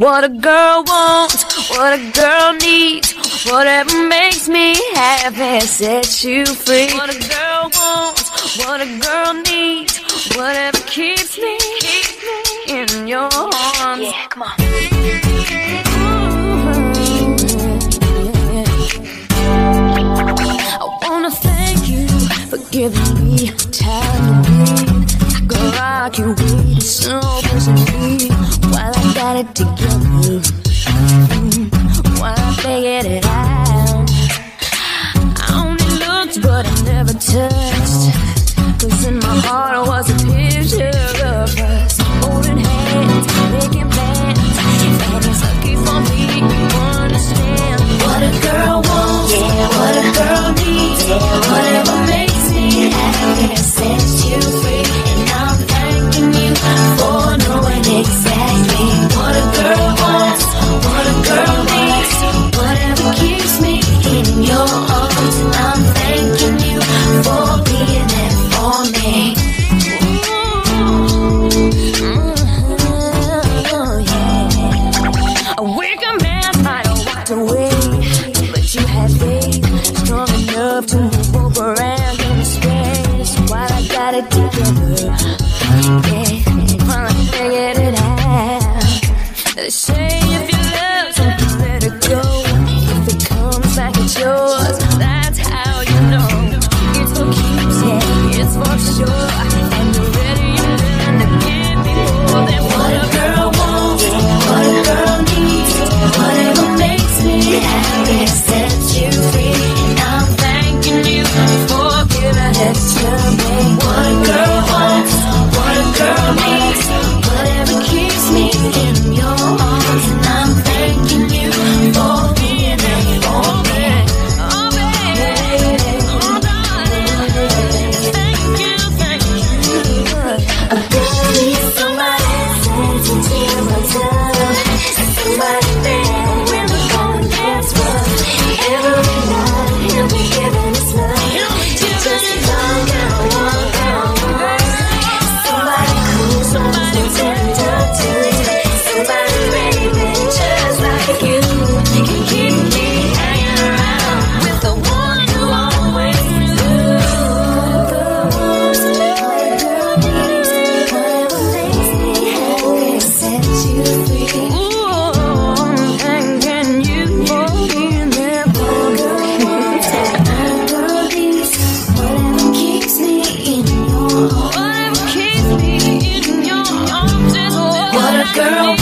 What a girl wants, what a girl needs, whatever makes me happy sets you free. What a girl wants, what a girl needs, whatever keeps me, keeps me in your arms. Yeah, come on. I wanna thank you for giving me time to breathe. Girl, I can wait so tied together. she have me accept you. girl.